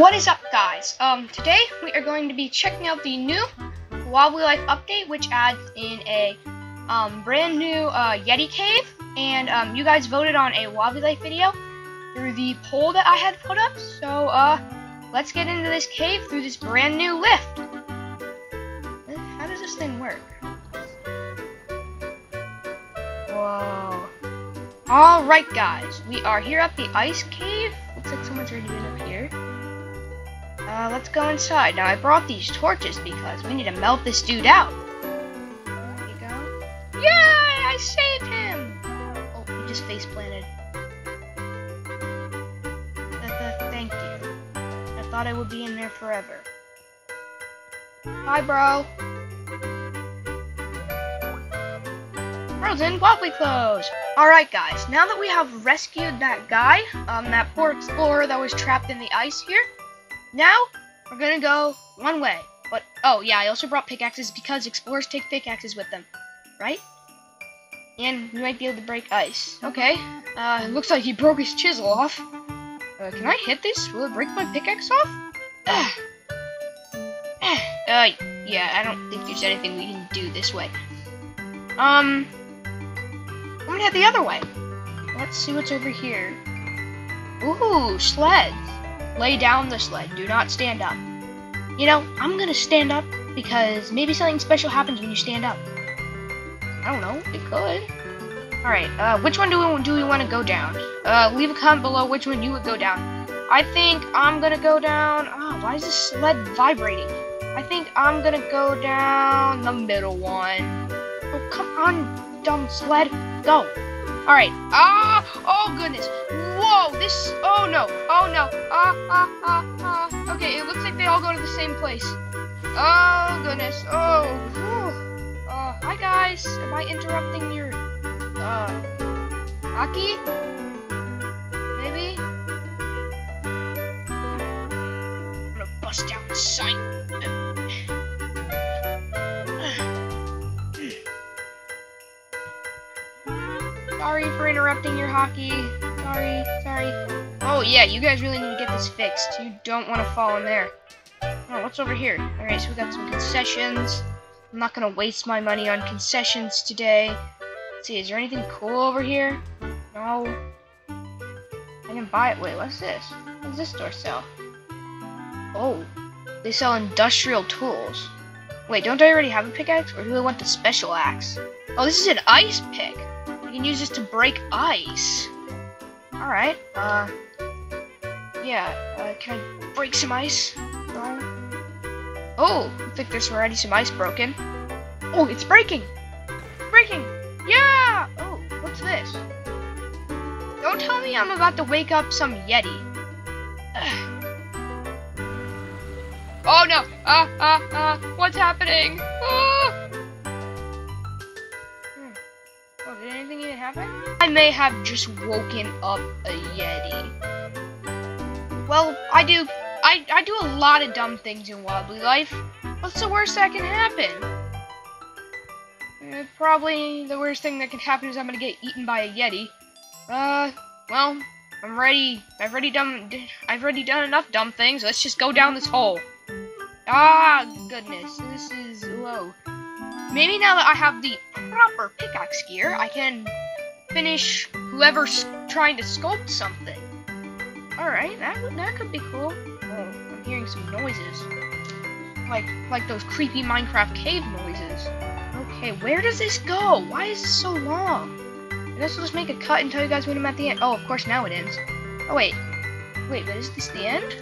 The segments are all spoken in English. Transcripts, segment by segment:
What is up guys? Um, today we are going to be checking out the new Wobbly Life update which adds in a um, brand new uh, Yeti cave and um, you guys voted on a Wobbly Life video through the poll that I had put up so uh, let's get into this cave through this brand new lift. How does this thing work? Whoa. Alright guys, we are here at the ice cave. Looks like someone's already been up here. Uh, let's go inside. Now, I brought these torches because we need to melt this dude out. There you go. Yay! I saved him! Oh, he just face planted. thank you. I thought I would be in there forever. Bye, bro. Frozen wobbly clothes. Alright guys, now that we have rescued that guy, um, that poor explorer that was trapped in the ice here, now, we're gonna go one way. But, oh yeah, I also brought pickaxes because explorers take pickaxes with them, right? And we might be able to break ice. Okay, uh, looks like he broke his chisel off. Uh, can I hit this? Will it break my pickaxe off? uh, yeah, I don't think there's anything we can do this way. Um, I'm gonna head the other way. Let's see what's over here. Ooh, sleds. Lay down the sled. Do not stand up. You know, I'm gonna stand up because maybe something special happens when you stand up. I don't know. It could. Alright, uh, which one do we, do we want to go down? Uh, leave a comment below which one you would go down. I think I'm gonna go down... Oh, why is this sled vibrating? I think I'm gonna go down the middle one. Oh, come on, dumb sled. Go. Alright. Ah! Oh, goodness. Whoa, this, oh no, oh no, ah, ah, ah, ah. Okay, it looks like they all go to the same place. Oh, goodness, oh, whew. Uh, hi guys, am I interrupting your, uh, hockey? Maybe? I'm gonna bust down the sign. Sorry for interrupting your hockey. Sorry, sorry. Oh, yeah, you guys really need to get this fixed. You don't want to fall in there. Oh, what's over here? Alright, so we got some concessions. I'm not going to waste my money on concessions today. Let's see, is there anything cool over here? No. I didn't buy it. Wait, what's this? What does this store sell? Oh, they sell industrial tools. Wait, don't I already have a pickaxe? Or do I want the special axe? Oh, this is an ice pick. I can use this to break ice. Alright, uh, yeah, uh, can I break some ice? No? Oh, I think there's already some ice broken. Oh, it's breaking! Breaking! Yeah! Oh, what's this? Don't tell me I'm about to wake up some Yeti. Ugh. Oh no! Ah, ah, ah! What's happening? Anything even happen? I may have just woken up a Yeti. Well, I do, I, I do a lot of dumb things in Wobbly Life. What's the worst that can happen? Uh, probably the worst thing that can happen is I'm gonna get eaten by a Yeti. Uh, well, I'm ready. I've already done. I've already done enough dumb things. Let's just go down this hole. Ah, goodness. This is whoa. Maybe now that I have the proper pickaxe gear, I can finish whoever's trying to sculpt something. Alright, that, that could be cool. Oh, I'm hearing some noises. Like, like those creepy Minecraft cave noises. Okay, where does this go? Why is this so long? I guess I'll just make a cut and tell you guys when I'm at the end. Oh, of course, now it ends. Oh, wait. Wait, but is this the end?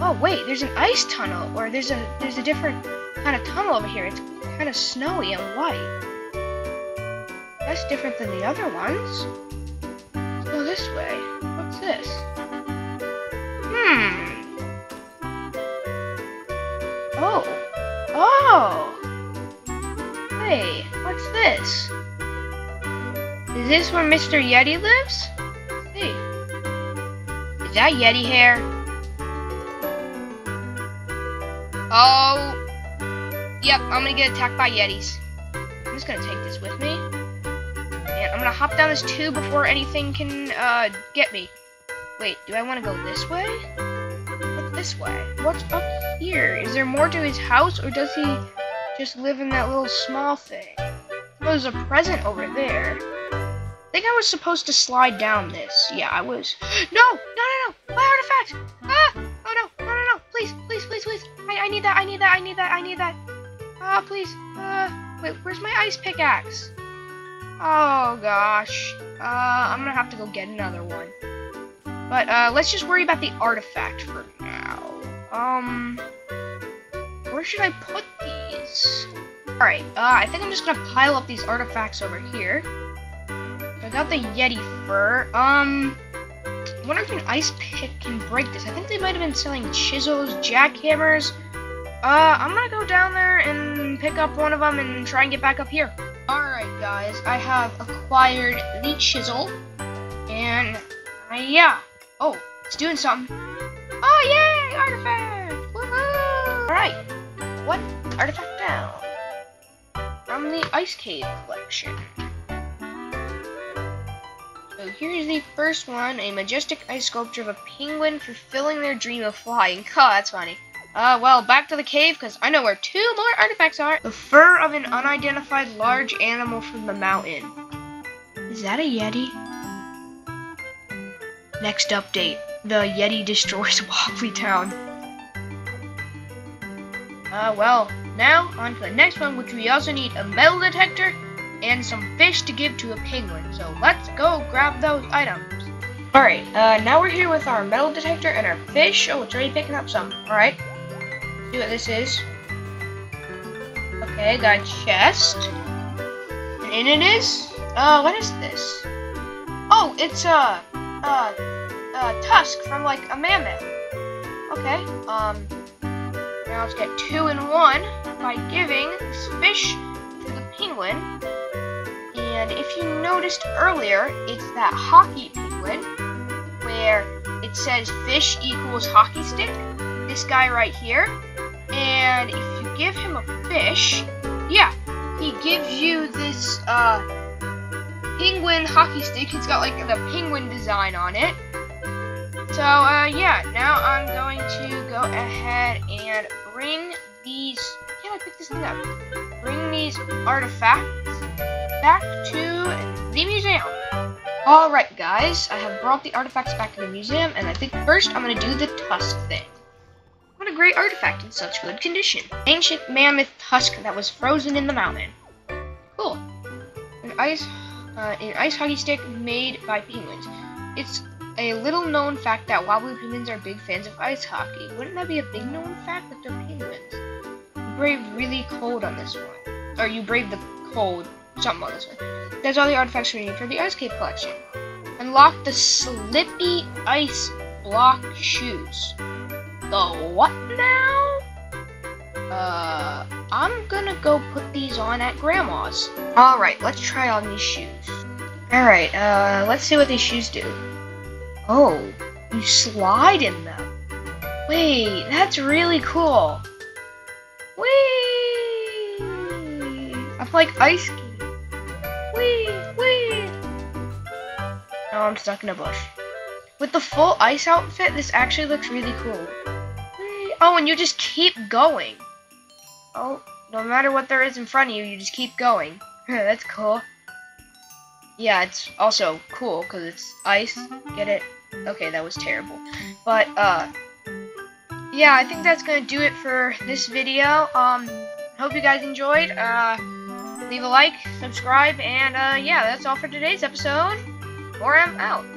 Oh, wait, there's an ice tunnel, or there's a, there's a different kind of tunnel over here. It's kind of snowy and white. That's different than the other ones. Let's go this way. What's this? Hmm. Oh. Oh! Hey, what's this? Is this where Mr. Yeti lives? See. Is that Yeti hair? Oh, Yep, I'm gonna get attacked by Yetis. I'm just gonna take this with me. I'm gonna hop down this tube before anything can, uh, get me. Wait, do I want to go this way? This way? What's up here? Is there more to his house, or does he just live in that little small thing? Oh, there's a present over there. I think I was supposed to slide down this. Yeah, I was. No! No, no, no! My artifact! Ah! Oh, no! No, no, no! Please, please, please, please! I, I need that, I need that, I need that, I need that! Ah, please! Uh, wait, where's my ice pickaxe? Oh, gosh. Uh, I'm gonna have to go get another one. But, uh, let's just worry about the artifact for now. Um, where should I put these? Alright, uh, I think I'm just gonna pile up these artifacts over here. I got the Yeti fur. Um, I wonder if an ice pick can break this. I think they might have been selling chisels, jackhammers. Uh, I'm gonna go down there and pick up one of them and try and get back up here. Alright, guys, I have acquired the chisel. And, uh, yeah. Oh, it's doing something. Oh, yay! Artifact! Woohoo! Alright, what artifact down? From the Ice Cave collection. So here's the first one, a majestic ice sculpture of a penguin fulfilling their dream of flying. Oh, that's funny. Uh, well, back to the cave, because I know where two more artifacts are. The fur of an unidentified large animal from the mountain. Is that a Yeti? Next update, the Yeti destroys Wobbly Town. Uh, well, now on to the next one, which we also need a metal detector and some fish to give to a penguin. So let's go grab those items. Alright, uh, now we're here with our metal detector and our fish. Oh, it's already picking up some. Alright, see what this is. Okay, got chest. And in it is, uh, what is this? Oh, it's a, a tusk from like a mammoth. Okay, um, now let's get two in one by giving this fish to the penguin. And if you noticed earlier, it's that hockey penguin where it says fish equals hockey stick. This guy right here. And if you give him a fish, yeah, he gives you this uh, penguin hockey stick. It's got like the penguin design on it. So, uh, yeah, now I'm going to go ahead and bring these, can I pick this thing up? Bring these artifacts back to the museum. Alright, guys, I have brought the artifacts back to the museum, and I think first I'm going to do the tusk thing. Great artifact in such good condition. Ancient mammoth tusk that was frozen in the mountain. Cool. An ice, uh, an ice hockey stick made by penguins. It's a little known fact that wobbly penguins are big fans of ice hockey. Wouldn't that be a big known fact that they're penguins? You brave really cold on this one. Or you brave the cold, something on this one. That's all the artifacts we need for the Ice Cave collection. Unlock the Slippy Ice Block Shoes. The what? Uh, I'm gonna go put these on at Grandma's. Alright, let's try on these shoes. Alright, uh, let's see what these shoes do. Oh, you slide in them. Wait, that's really cool. Whee! I'm like ice skating. Whee, whee! Now I'm stuck in a bush. With the full ice outfit, this actually looks really cool. Whee! Oh, and you just keep going. Oh, no matter what there is in front of you, you just keep going. that's cool. Yeah, it's also cool because it's ice. Get it? Okay, that was terrible. But, uh, yeah, I think that's going to do it for this video. Um, hope you guys enjoyed. Uh, leave a like, subscribe, and, uh, yeah, that's all for today's episode. Or I'm out.